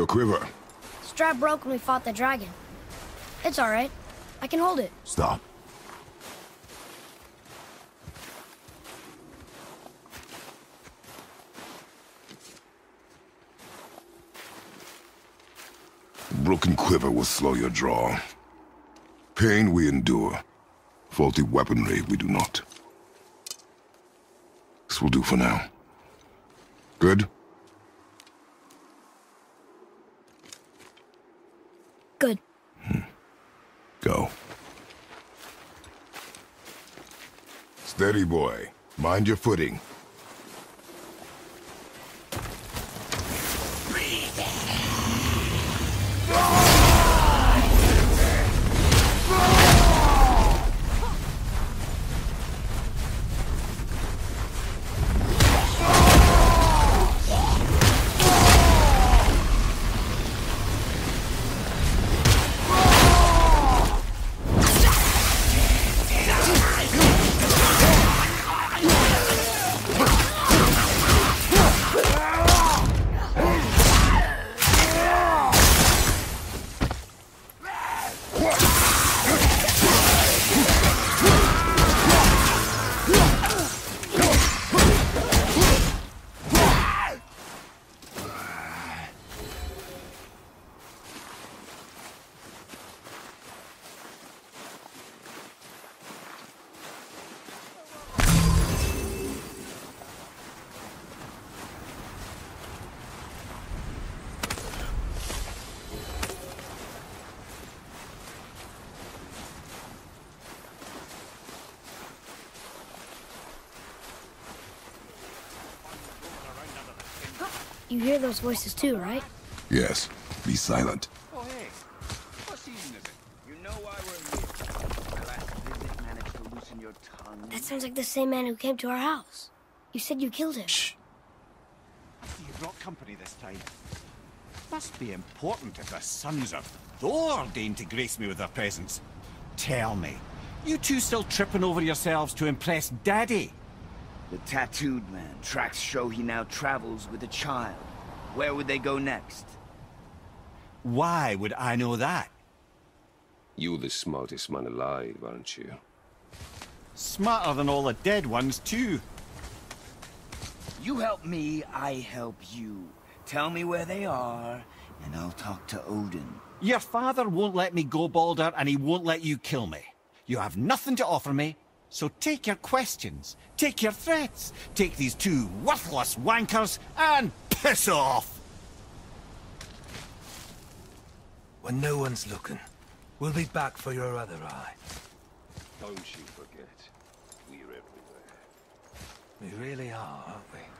Your quiver. Strap broke when we fought the dragon. It's alright. I can hold it. Stop. Broken quiver will slow your draw. Pain we endure. Faulty weaponry we do not. This will do for now. Good? Good. Hmm. Go. Steady, boy. Mind your footing. You hear those voices too, right? Yes. Be silent. Oh, hey. What season is it? You know why we're here. My last visit managed to loosen your tongue. That sounds like the same man who came to our house. You said you killed him. Shh. You brought company this time. Must be important if the sons of Thor deign to grace me with their presence. Tell me, you two still tripping over yourselves to impress Daddy? The tattooed man tracks show he now travels with a child. Where would they go next? Why would I know that? You're the smartest man alive, aren't you? Smarter than all the dead ones, too. You help me, I help you. Tell me where they are, and I'll talk to Odin. Your father won't let me go, Balder, and he won't let you kill me. You have nothing to offer me, so take your questions, take your threats, take these two worthless wankers, and piss off! When no one's looking, we'll be back for your other eye. Don't you forget, we're everywhere. We really are, aren't we?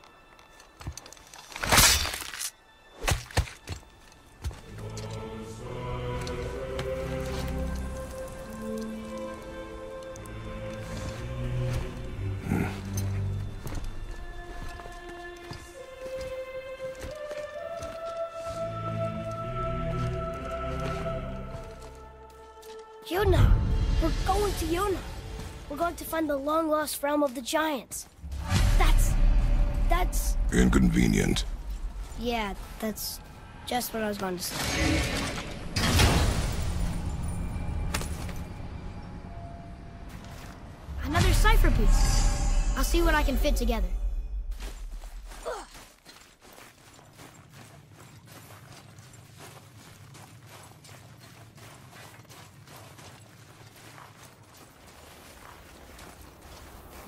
The long-lost realm of the giants. That's... that's... Inconvenient. Yeah, that's just what I was going to say. Another cipher piece. I'll see what I can fit together.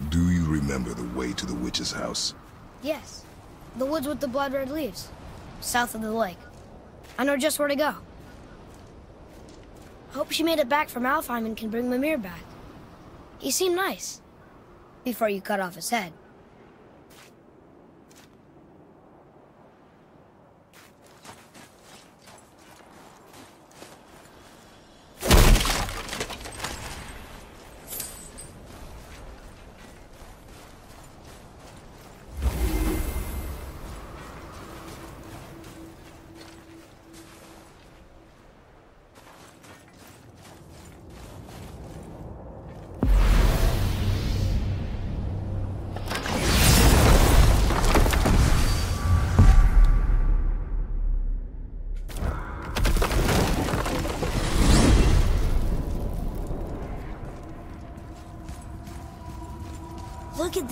Do you remember the way to the witch's house? Yes. The woods with the blood red leaves. South of the lake. I know just where to go. Hope she made it back from Alfheim and can bring Mimir back. He seemed nice. Before you cut off his head.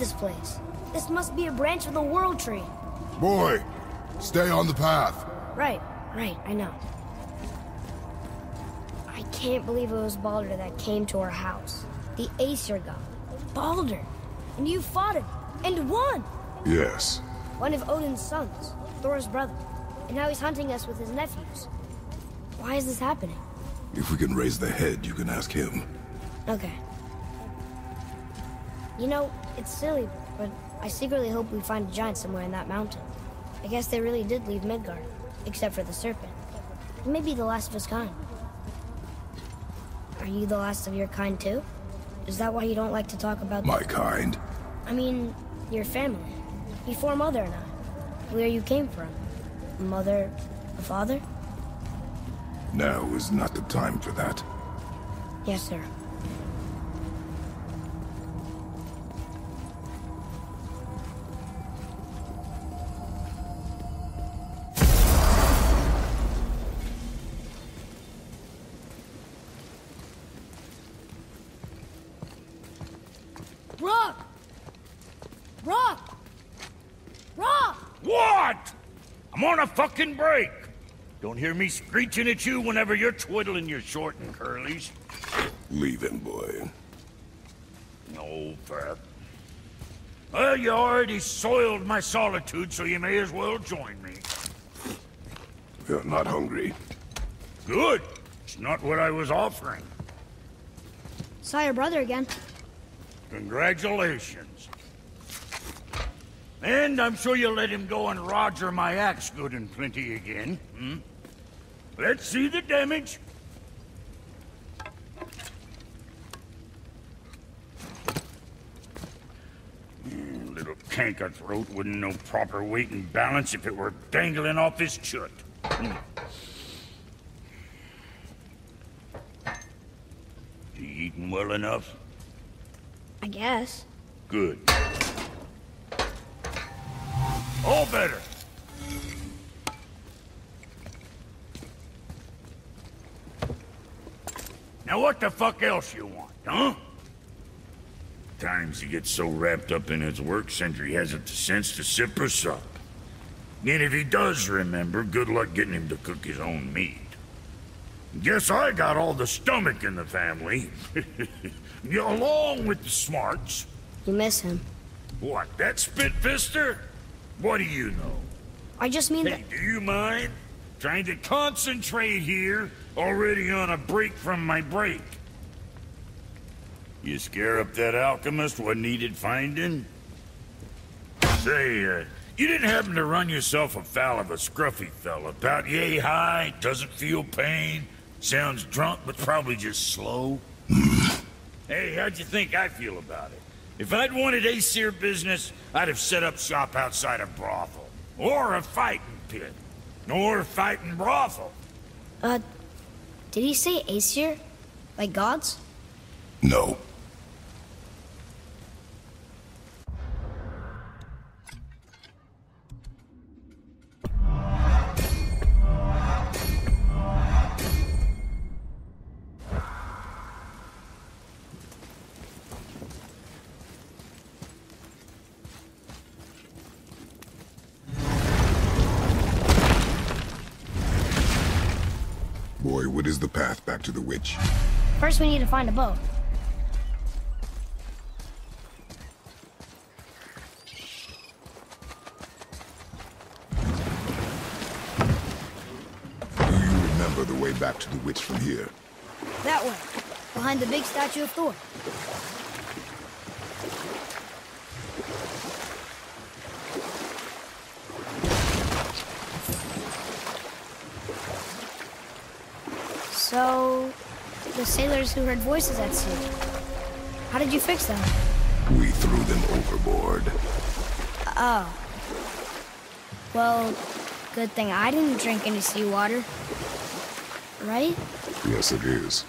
This place. This must be a branch of the World Tree. Boy, stay on the path. Right, right, I know. I can't believe it was Balder that came to our house. The Aesir god. Balder! And you fought him, and won! Yes. One of Odin's sons, Thor's brother. And now he's hunting us with his nephews. Why is this happening? If we can raise the head, you can ask him. Okay. You know, it's silly, but I secretly hope we find a giant somewhere in that mountain. I guess they really did leave Midgard, except for the serpent. Maybe the last of his kind. Are you the last of your kind too? Is that why you don't like to talk about... My kind? I mean, your family. Before Mother and I. Where you came from. Mother, a father? Now is not the time for that. Yes, sir. Brok! Brok! What? I'm on a fucking break. Don't hear me screeching at you whenever you're twiddling your short and curlies. Leave him, boy. No, Fat. Well, you already soiled my solitude, so you may as well join me. You're not hungry. Good. It's not what I was offering. Saw your brother again. Congratulations. And I'm sure you'll let him go and roger my axe good and plenty again, hmm? Let's see the damage. Hmm, little canker throat wouldn't know proper weight and balance if it were dangling off his chut. Hmm. You eating well enough? I guess. Good. All better. Now what the fuck else you want, huh? Times he gets so wrapped up in his work, Sindri hasn't the sense to sip or sup. And if he does remember, good luck getting him to cook his own meat. Guess I got all the stomach in the family. Yeah, Along with the smarts. You miss him. What, that spit spitfister? What do you know? I just mean that... Do you mind? Trying to concentrate here, already on a break from my break. You scare up that alchemist what needed finding? Say, uh, you didn't happen to run yourself afoul of a scruffy fella, about yay high, doesn't feel pain, sounds drunk but probably just slow? hey, how'd you think I feel about it? If I'd wanted Aesir business, I'd have set up shop outside a brothel. Or a fighting pit. Or a fighting brothel. Uh, did he say Aesir? Like gods? No. First we need to find a boat. Do you remember the way back to the witch from here? That way. Behind the big statue of Thor. So, the sailors who heard voices at sea. How did you fix them? We threw them overboard. Oh. Well, good thing I didn't drink any seawater. Right? Yes, it is.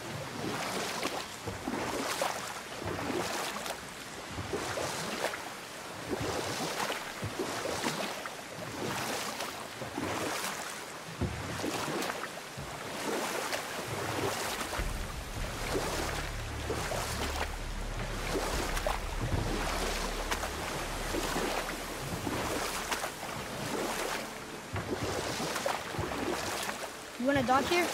You want to dock here?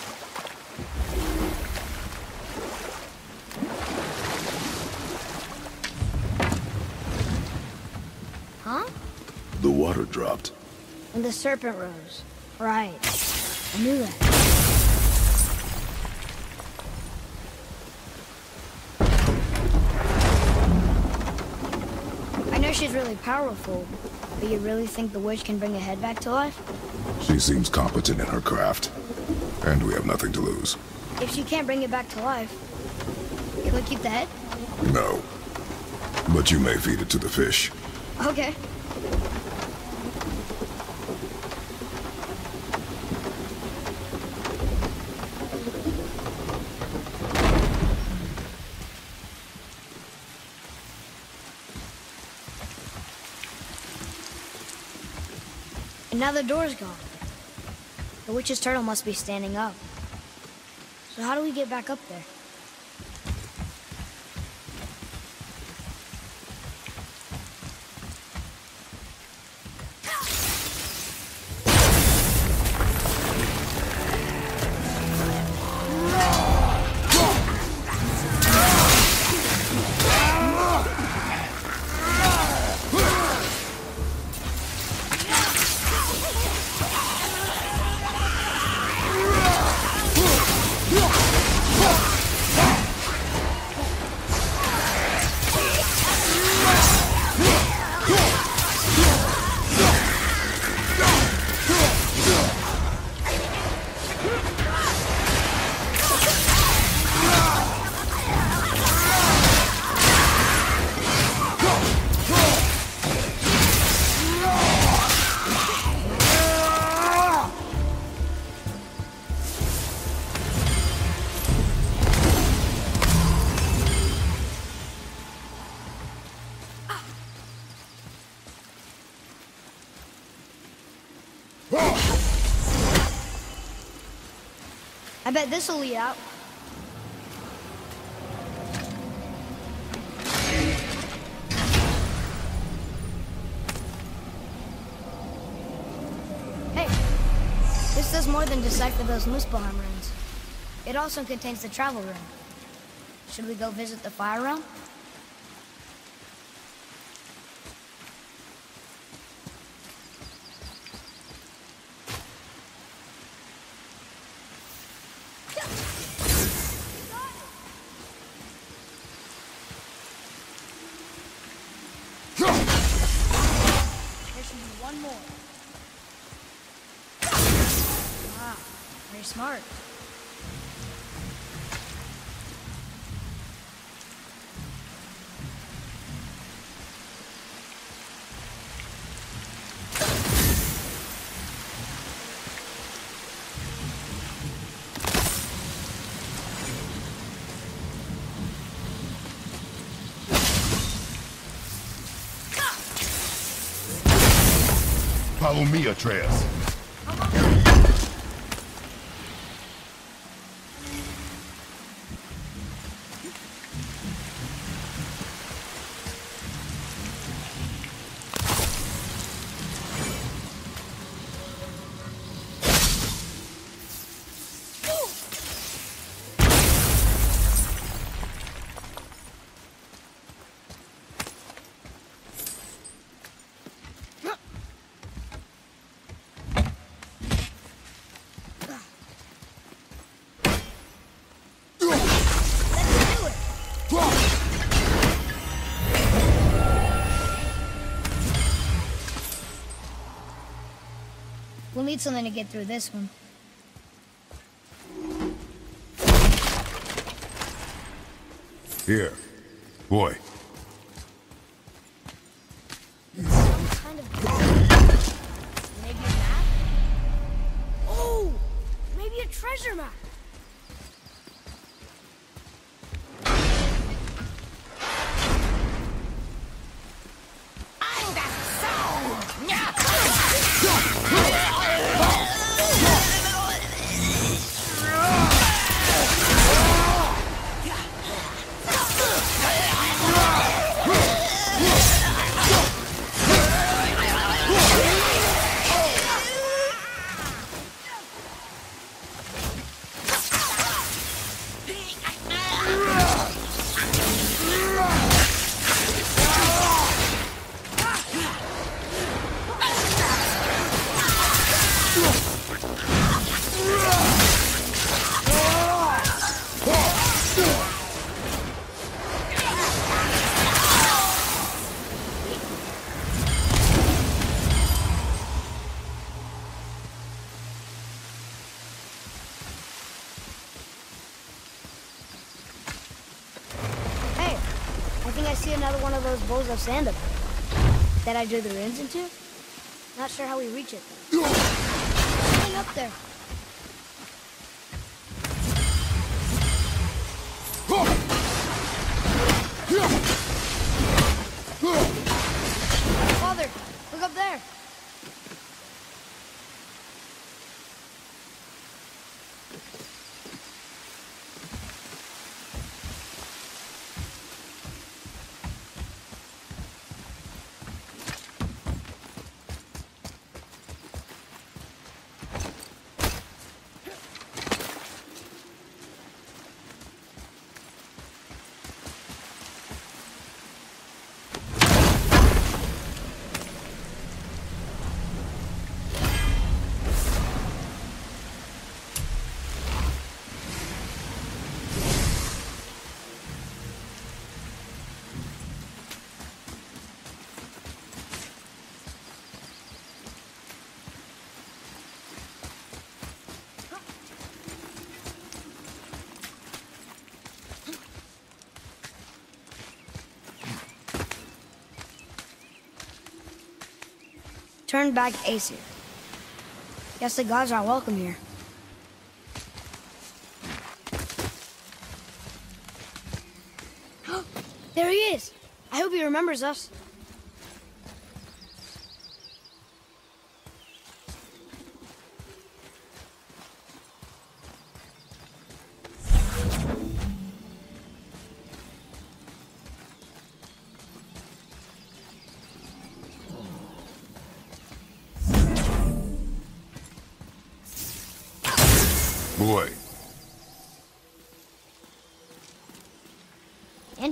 Huh? The water dropped. And the serpent rose. Right. I knew that. I know she's really powerful, but you really think the witch can bring a head back to life? She seems competent in her craft. And we have nothing to lose. If she can't bring it back to life, can we keep the head? No. But you may feed it to the fish. Okay. And now the door's gone. The witch's turtle must be standing up. So how do we get back up there? Bet this'll lead out. Hey, this does more than decipher those Muspelheim runes. It also contains the travel rune. Should we go visit the fire realm? Follow me, Atreus. Need something to get through this one. Here. Boy, sand up there. That I drew the runes into? Not sure how we reach it. Something up there. Father, look up there. Turn back Aesir. Yes, the gods are welcome here. there he is! I hope he remembers us.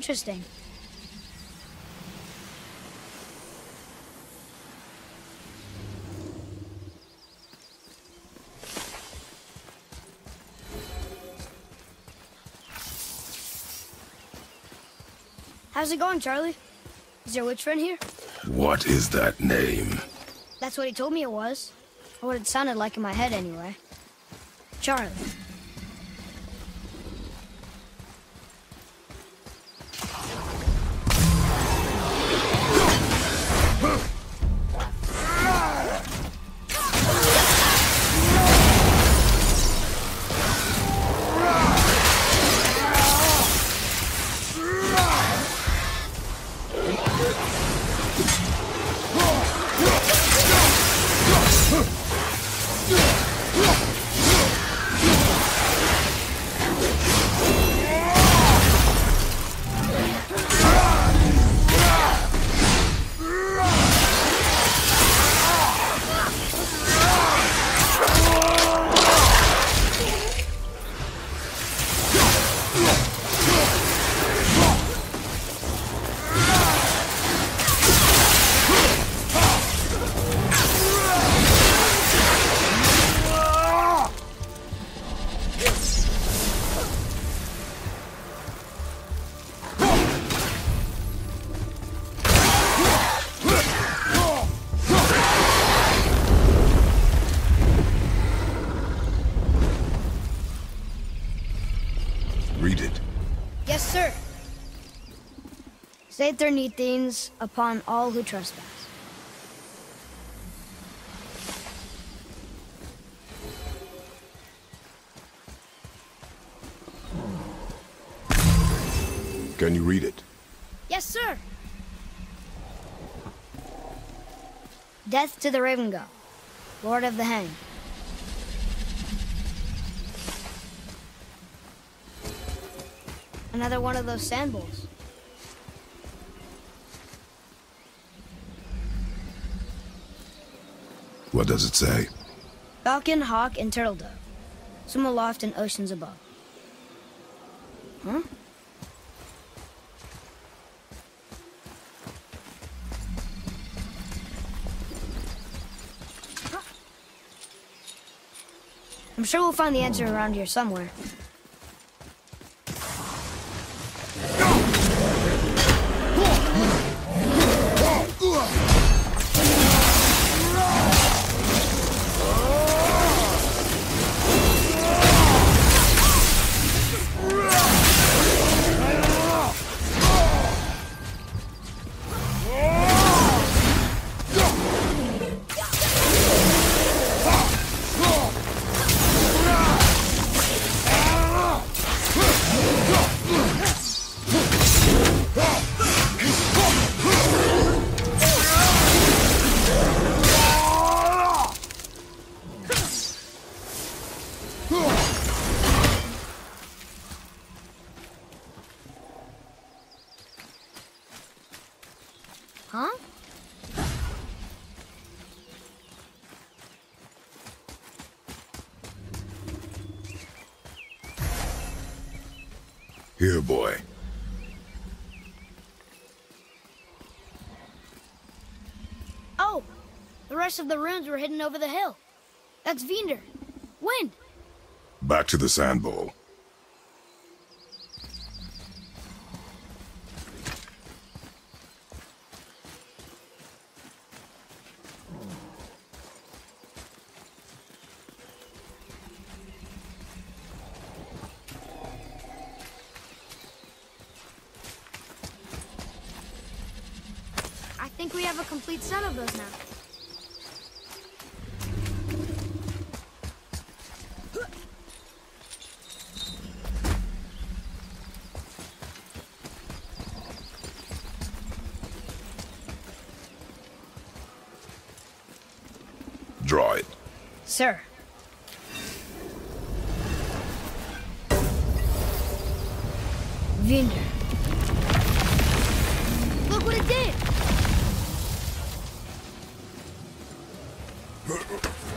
Interesting. How's it going, Charlie? Is your witch friend here? what is that name? That's what he told me it was. Or what it sounded like in my head, anyway. Charlie. Saether things upon all who trespass. Can you read it? Yes, sir. Death to the Raven God, Lord of the Hang. Another one of those sand bowls. What does it say? Falcon, hawk, and turtle dove. Swim aloft in oceans above. Huh? I'm sure we'll find the answer around here somewhere. Rest of the runes were hidden over the hill. That's Vinder. Wind. Back to the sand bowl. I think we have a complete set of those now. Draw it. Sir. Vinder. Look what it did!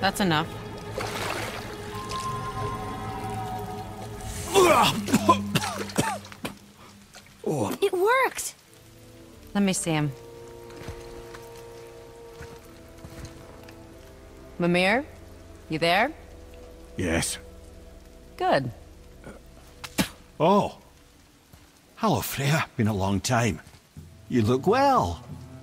That's enough. It worked! Let me see him. Mimir? You there? Yes. Good. Oh. Hello, Freya. Been a long time. You look well.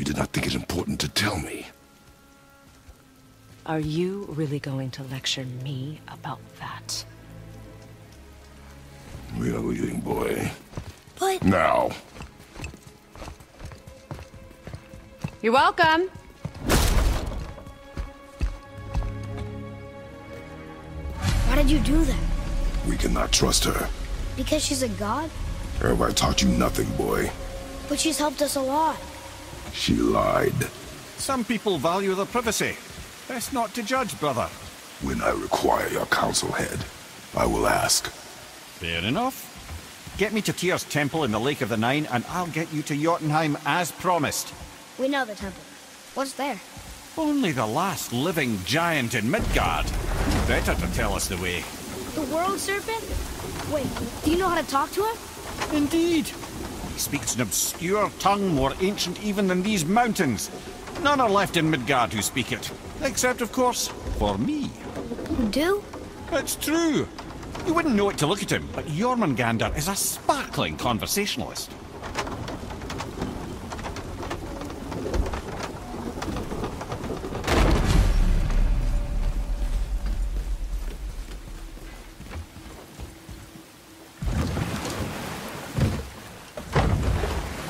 You did not think it important to tell me. Are you really going to lecture me about that? We are leaving, boy. But Now. You're welcome! why did you do that? We cannot trust her. Because she's a god? Have I taught you nothing, boy? But she's helped us a lot. She lied. Some people value their privacy. Best not to judge, brother. When I require your counsel head, I will ask. Fair enough. Get me to Tyr's temple in the Lake of the Nine, and I'll get you to Jotunheim as promised. We know the temple. What's there? Only the last living giant in Midgard. Better to tell us the way. The world serpent? Wait, do you know how to talk to him? Indeed. He speaks an obscure tongue more ancient even than these mountains. None are left in Midgard who speak it. Except, of course, for me. You do? It's true. You wouldn't know it to look at him, but Jormungandr is a sparkling conversationalist.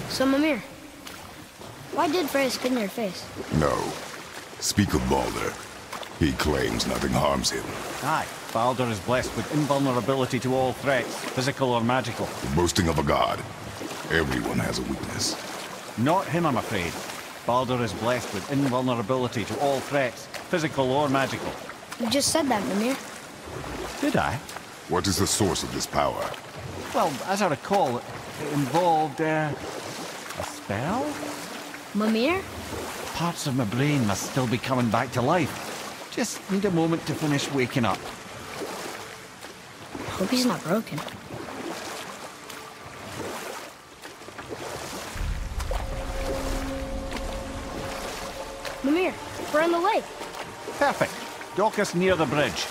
So, Mimir, why did Freya spit in your face? No. Speak of Baldur. He claims nothing harms him. Aye, Baldur is blessed with invulnerability to all threats, physical or magical. The boasting of a god. Everyone has a weakness. Not him, I'm afraid. Baldur is blessed with invulnerability to all threats, physical or magical. You just said that, Mimir. Did I? What is the source of this power? Well, as I recall, it involved, uh, a spell? Mimir? Parts of my brain must still be coming back to life. Just need a moment to finish waking up. Hope he's not broken. Mimir, we're on the lake. Perfect. Dock us near the bridge.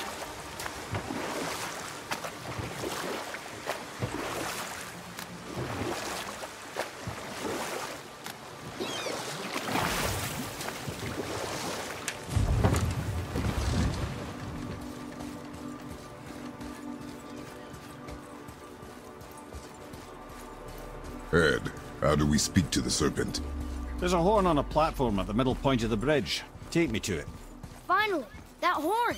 Ed, how do we speak to the serpent? There's a horn on a platform at the middle point of the bridge. Take me to it. Finally, that horn.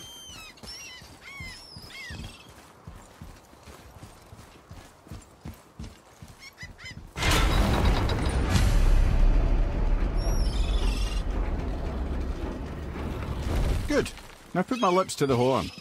Good. Now put my lips to the horn.